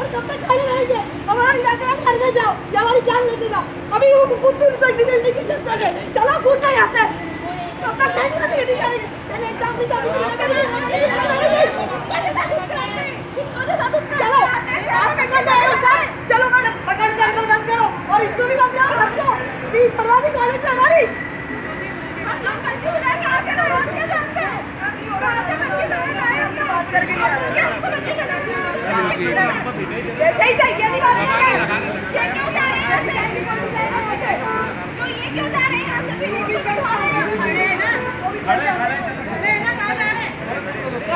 और कब तक खड़े रहेंगे? हमारा घर में जाओ या हमारी जान लेके जाओ। अभी वो खुद कोई बिल्डिंग की पे है चलो कूद जाए यहाँ से। कब तक नहीं करेंगे नहीं करेंगे पहले एग्ज़ाम भी तो चलो आप पकड़ जाओ सर चलो मैडम पकड़ के अंदर बंद करो। और इनको भी बंद करो सबको फ़ीस भरवा दी कॉलेज में हमारी करके नहीं आ बैठे ही चाहिए नहीं बात करेंगे ये क्यों जा रहे हैं?